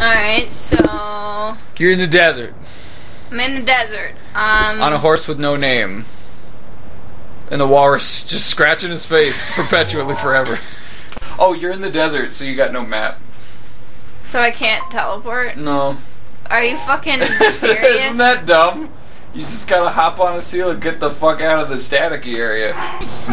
Alright, so You're in the desert I'm in the desert. Um on a horse with no name, and the walrus just scratching his face perpetually forever. Oh, you're in the desert, so you got no map. so I can't teleport. No. Are you fucking serious? Isn't that dumb? You just gotta hop on a seal and get the fuck out of the staticky area.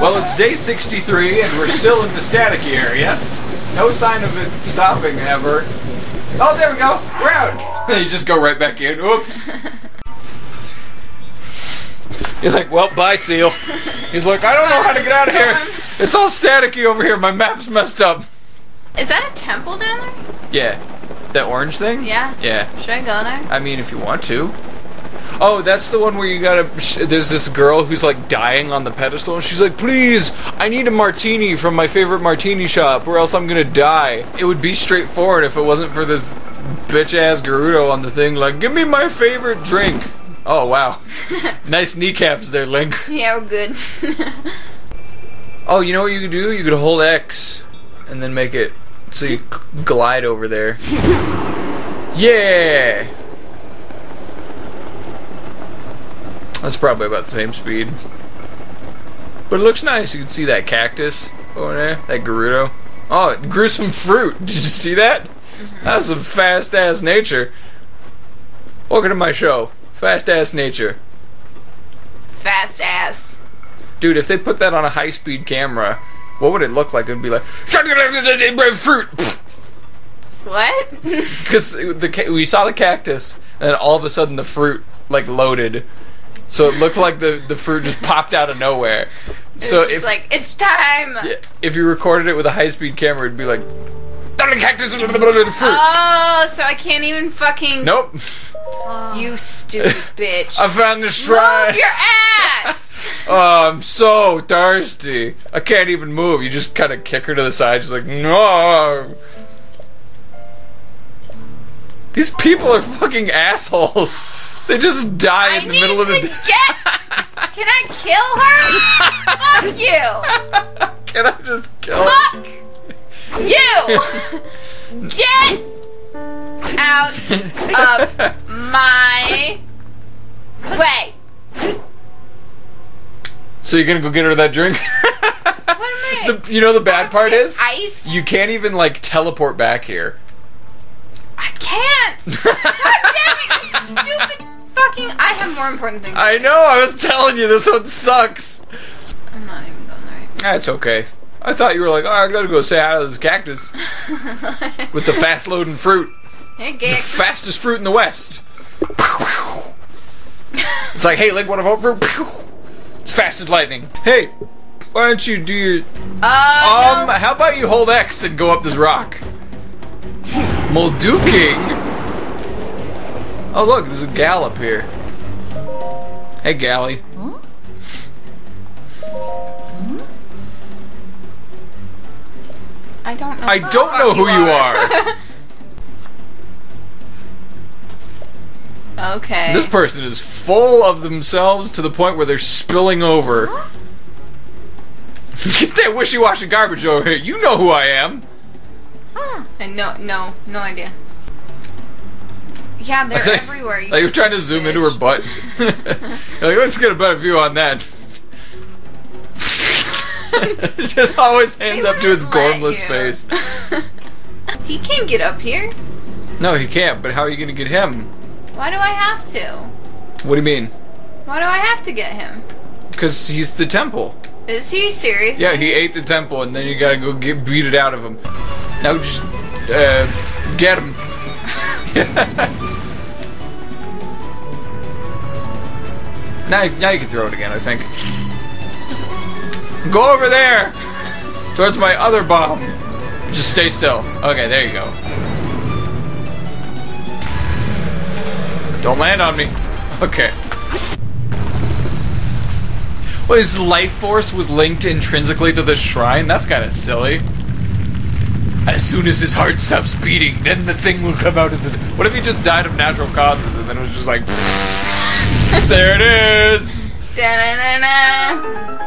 Well, it's day 63 and we're still in the staticky area. No sign of it stopping ever. Oh, there we go. We're out. You just go right back in. Oops. You're like, well, bye, seal. He's like, I don't know how to get out of here. It's all staticky over here. My map's messed up. Is that a temple down there? Yeah. That orange thing? Yeah. Yeah. Should I go there? I mean, if you want to. Oh, that's the one where you gotta. There's this girl who's like dying on the pedestal, and she's like, "Please, I need a martini from my favorite martini shop, or else I'm gonna die." It would be straightforward if it wasn't for this bitch ass Gerudo on the thing, like, "Give me my favorite drink." Oh wow, nice kneecaps there, Link. Yeah, we're good. Oh, you know what you could do? You could hold X, and then make it so you glide over there. Yeah. That's probably about the same speed. But it looks nice. You can see that cactus over there, that Gerudo. Oh, it grew some fruit. Did you see that? Mm-hmm. That's some fast ass nature. Welcome to my show, Fast Ass Nature. Fast ass. Dude, if they put that on a high speed camera, what would it look like? It would be like fruit. What? Because the we saw the cactus, and then all of a sudden the fruit like loaded, so it looked like the the fruit just popped out of nowhere. So it's like it's time. yeah, if you recorded it with a high speed camera, it'd be like cactus fruit. Oh, so I can't even fucking. Nope, You stupid bitch. I found the Move your ass. Oh, I'm so thirsty. I can't even move. You just kind of kick her to the side. She's like, no. These people are fucking assholes. They just die I in the middle of the to day. get. Can I kill her? Fuck you. Can I just kill her? Fuck you. Get out of my way. So you're gonna go get her that drink? What am I? the, you know the bad part is ice. you can't even like teleport back here. I can't. God damn it, you stupid fucking. I have more important things. I know. I was telling you this one sucks. I'm not even going there. That's okay. I thought you were like, oh, I gotta go say hi to this cactus with the fast loading fruit. Hey, The fastest fruit in the West. It's like, hey, Link, to vote for? It's fast as lightning. Hey, why don't you do your Uh, Um, no. how about you hold X and go up this rock? Molduking? Oh, look, there's a gal up here. Hey, Gally. I don't know. I don't know who you are. Okay. This person is full of themselves to the point where they're spilling over. Get that wishy-washy garbage over here. You know who I am. And no, no, no idea. Yeah, they're think- everywhere. You Like you're trying to zoom into her butt. Like, let's get a better view on that. Just always hands They up to his gormless you. face. He can't get up here. No, he can't. But how are you gonna get him? Why do I have to? What do you mean? Why do I have to get him? Because he's the temple. Is he serious? Yeah, he ate the temple, and then you gotta go get beat it out of him. Now just uh, get him. Now, now you can throw it again. I think. Go over there, towards my other bomb. Just stay still. Okay, there you go. Don't land on me. Okay. Well, his life force was linked intrinsically to the shrine? That's kind of silly. As soon as his heart stops beating, then the thing will come out of the. What if he just died of natural causes and then it was just like. there it is! Da-na-na-na.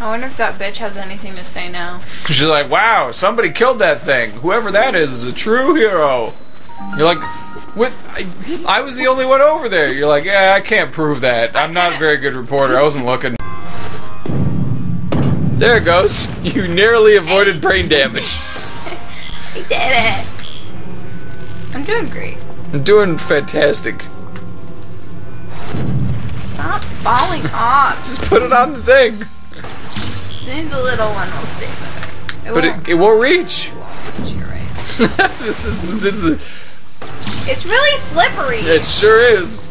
I wonder if that bitch has anything to say now. She's like, wow, somebody killed that thing. Whoever that is is a true hero. You're like, what? I, I was the only one over there. You're like, yeah, I can't prove that. I'm not a very good reporter. I wasn't looking. There it goes. You narrowly avoided brain damage. I did it. I'm doing great. I'm doing fantastic. Stop falling off. Just put it on the thing. Then the little one will stay there. It But won't. it, it won't reach. You're right. this is this is It's really slippery. it sure is.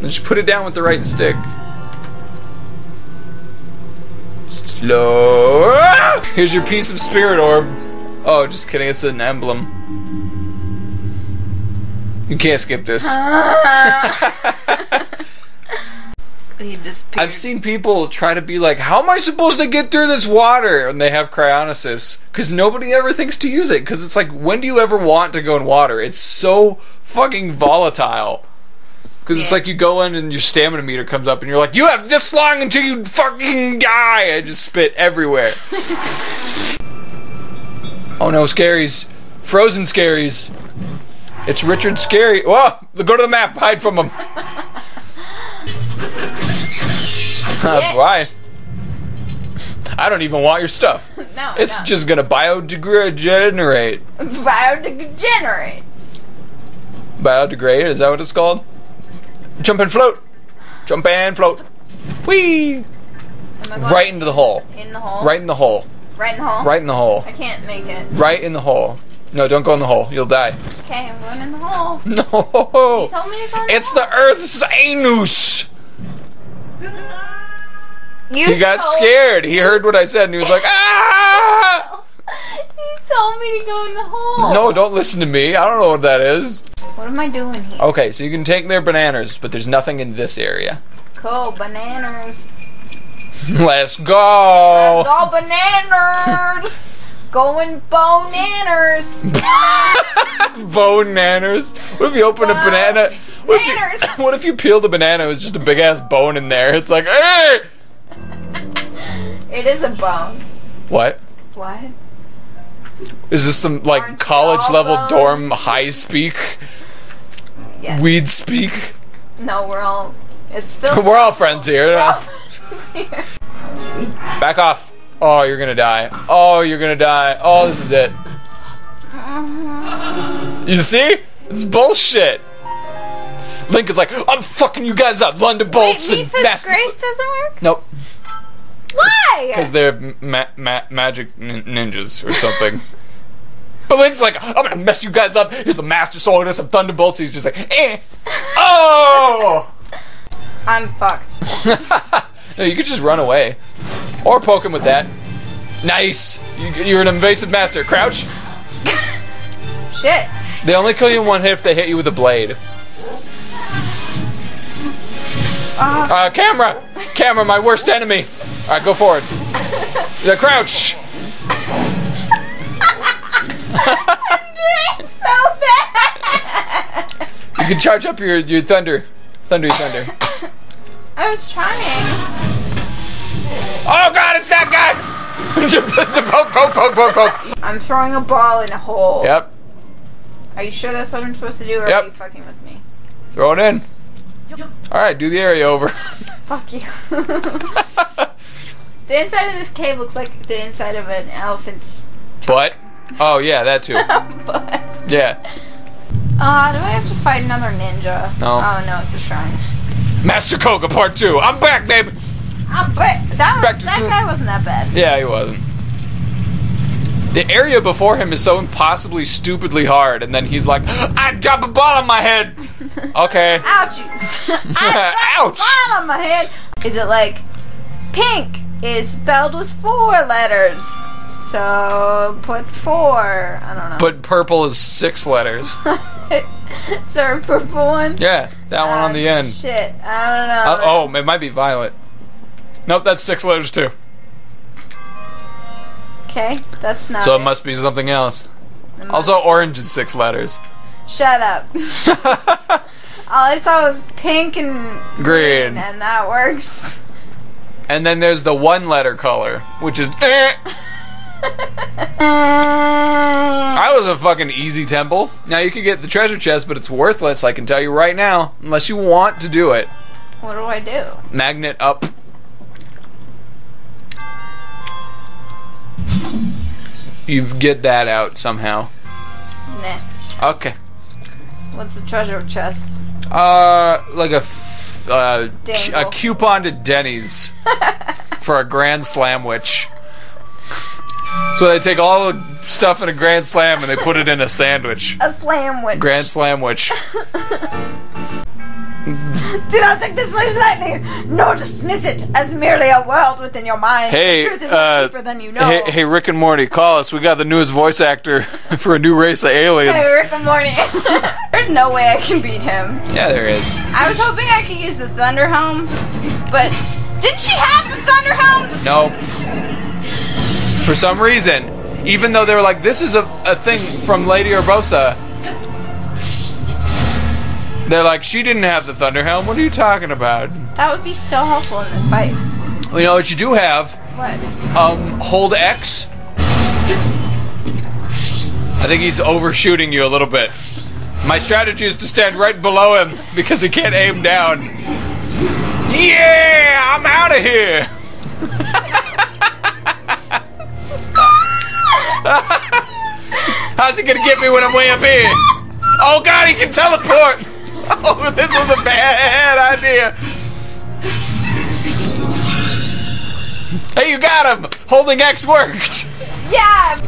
Just put it down with the right stick. Slow. Here's your piece of spirit orb. Oh, just kidding. It's an emblem. You can't skip this. I've seen people try to be like, "How am I supposed to get through this water?" And they have cryonesis because nobody ever thinks to use it. Because it's like, when do you ever want to go in water? It's so fucking volatile. Because it's like you go in and your stamina meter comes up, and you're like, "You have this long until you fucking die." I just spit everywhere. oh no, scaries, frozen scaries. It's Richard Scarry. Whoa! Go to the map. Hide from him. Ah, yeah. Why? I don't even want your stuff. no, It's no. just gonna biodegrade. biodegenerate. Biodegrade, is that what it's called? Jump and float! Jump and float! Whee! Am I going Right into the hole. in the hole. Right in the hole. Right in the hole. Right in the hole. I can't make it. Right in the hole. No, don't go in the hole. You'll die. Okay, I'm going in the hole. No! You told me to go. In It's the, the Earth's anus! You He got scared. He heard what I said and he was like, ah! You told me to go in the hole. No, don't listen to me. I don't know what that is. What am I doing here? Okay, so you can take their bananas, but there's nothing in this area. Cool, bananas. Let's go! Go bananas. Going. Bone nanners. What if you open a banana? What if, you, what if you peeled a banana? It was just a big ass bone in there. It's like, hey! It is a bone. What? What? Is this some like Aren't college level bones? dorm high speak? Yes. Weed speak? No, we're all. It's. We're all friends here. We're all friends here. Back off. Oh, you're gonna die. Oh, you're gonna die. Oh, this is it. You see? It's bullshit. Link is like, I'm fucking you guys up. London Wait, and Mipha's Master- Grace doesn't work? Nope. Why? Because they're ma- ma- magic nin- ninjas or something. but Link's like, I'm gonna mess you guys up. Here's the Master Sword and some Thunderbolts. He's just like, eh. Oh! I'm fucked. no, you could just run away. Or poke him with that. Nice! You, you're an invasive master. Crouch. Shit. They only kill you in one hit if they hit you with a blade. Ah. Uh, camera! Camera, my worst enemy! Alright, go forward. The crouch! so bad. You can charge up your, your thunder. Thundery thunder. I was trying. Oh god, it's that guy! poke, poke, poke, poke, poke. I'm throwing a ball in a hole. Yep, Are you sure that's what I'm supposed to do, or Yep. are you fucking with me? throw it in. Alright, do the area over. Fuck you. the inside of this cave looks like the inside of an elephant's butt. oh yeah, that too. butt. Yeah. Uh, do I have to fight another ninja? No. Oh no, it's a shrine. Master Kohga Part 2. I'm back, baby! Ah, but that that guy wasn't that bad. Yeah, he wasn't. The area before him is so impossibly stupidly hard, and then he's like, I drop a ball on my head! Okay. Ouchies! I Ouch! ball on my head. Is it like pink is spelled with four letters? So put four. I don't know. But purple is six letters. is there a purple one? Yeah, that one on Ah, the end. Shit, I don't know. Uh, oh, it might be violet. Nope, that's six letters too. Okay, that's not. So it it. must be something else. It Also, orange is six letters. Shut up. All I saw was pink and Green. and that works. And then there's the one letter color, which is eh. I was a fucking easy temple. Now you could get the treasure chest, but it's worthless. I can tell you right now, unless you want to do it. what do I do? Magnet up. You get that out somehow. Nah. Okay. What's the treasure chest? Uh, like a f- uh, a coupon to Denny's for a Grand Slam witch. So they take all the stuff in a Grand Slam and they put it in a sandwich. A slam witch. Grand Slam witch. Do not take this place lightly, nor dismiss it as merely a world within your mind. Hey, the truth is uh, deeper than you know. hey, hey, Rick and Morty, call us. We got the newest voice actor for a new race of aliens. Hey, Rick and Morty. There's no way I can beat him. Yeah, there is. I was hoping I could use the Thunder Helm, but didn't she have the Thunder Helm? No. For some reason, even though they were like, this is a, a thing from Lady Urbosa, they're like, she didn't have the Thunder Helm. What are you talking about? That would be so helpful in this fight. You know what you do have? What? Um, hold X. I think he's overshooting you a little bit. My strategy is to stand right below him because he can't aim down. Yeah, I'm out of here. How's he gonna get me when I'm way up here? Oh god, he can teleport! Oh, this was a bad idea. Hey, you got him! Holding X worked! Yeah!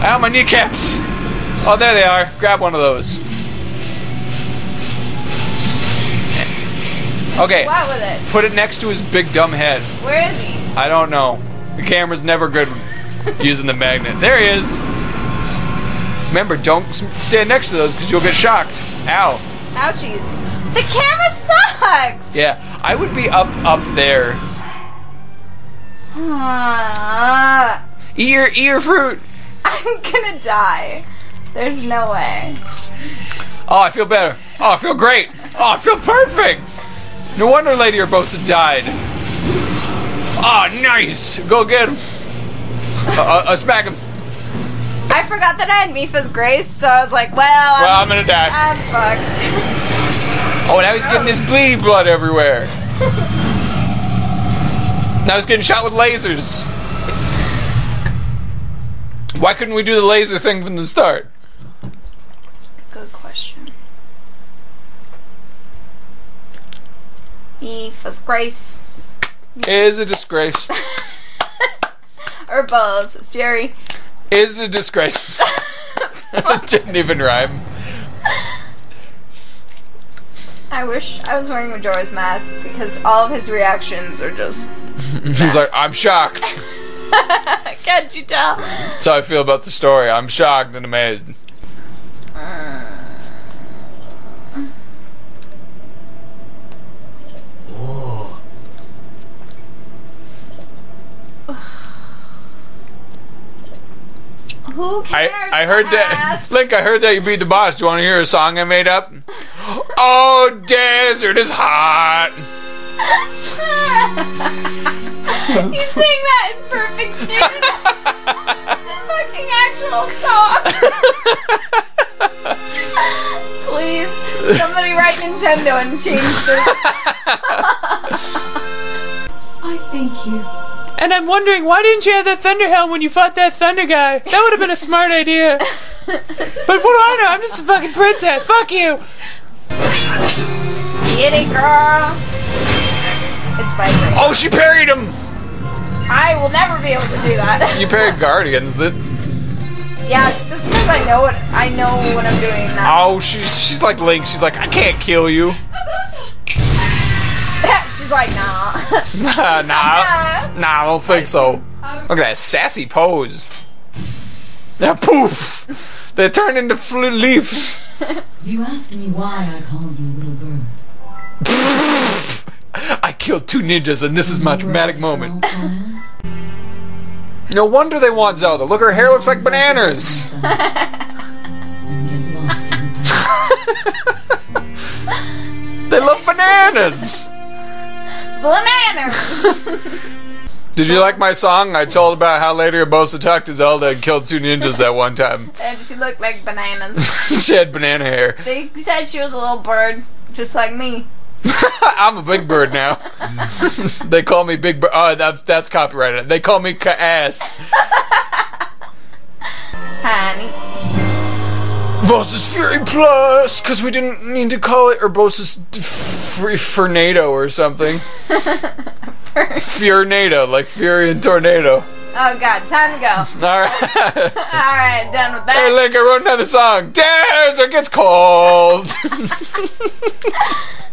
Ow, my kneecaps! Oh, there they are. Grab one of those. Okay, What with it? put it next to his big dumb head. Where is he? I don't know. The camera's never good using the magnet. There he is. Remember, don't stand next to those because you'll get shocked. Ow. Ouchies. The camera sucks! Yeah, I would be up up there. Ear ear fruit. I'm gonna die. There's no way. Oh, I feel better. Oh, I feel great. Oh, I feel perfect. No wonder Lady Urbosa died. Oh, nice. Go get him. Uh, uh, uh, smack him. I forgot that I had Mipha's grace, so I was like, well, Well, I'm, I'm gonna die. I'm fucked. Oh, now he's getting his bleeding blood everywhere. Now he's getting shot with lasers. Why couldn't we do the laser thing from the start? Good question. Mipha's grace. Is a disgrace. Or balls. It's Fury. Is a disgrace. Didn't even rhyme. I wish I was wearing Majora's mask because all of his reactions are just. He's like, I'm shocked. Can't you tell? That's how I feel about the story. I'm shocked and amazed. Who I, cares? I heard that. Link, I heard that you beat the boss. Do you want to hear a song I made up? Oh, desert is hot. you sing that in perfect tune. fucking actual song. Please, somebody write Nintendo and change this. I'm wondering, why didn't you have that Thunder Helm when you fought that Thunder guy? That would have been a smart idea. But what do I know? I'm just a fucking princess. Fuck you. Get it, girl. It's vibrating. Oh, she parried him. I will never be able to do that. You parried Guardians. That. yeah, that's because I know what I know what I'm doing now. Oh, she's she's like Link. She's like, I can't kill you. She's like, nah. nah, nah, nah. I don't think so. Um, Look at that sassy pose. Yeah, poof. They turn into fl- leaves. You asked me why I called you little bird. I killed two ninjas, and this is my You dramatic moment. No wonder they want Zelda. Look, her hair looks like bananas. And get lost in the They love bananas. Bananas. Did you like my song? I told about how Lady Urbosa talked to Zelda and killed two ninjas that one time. And she looked like bananas. she had banana hair. they said she was a little bird, just like me. I'm a big bird now. they call me Big Bird. Oh, uh, that's that's copyrighted. They call me Ka-ass. Honey. Bosa's Fury Plus, because we didn't mean to call it, or Bosa's Fernado or something. Furnado, like Fury and Tornado. Oh god, time to go. Alright. Alright, done with hey, that. look, I wrote another song. Desert gets cold.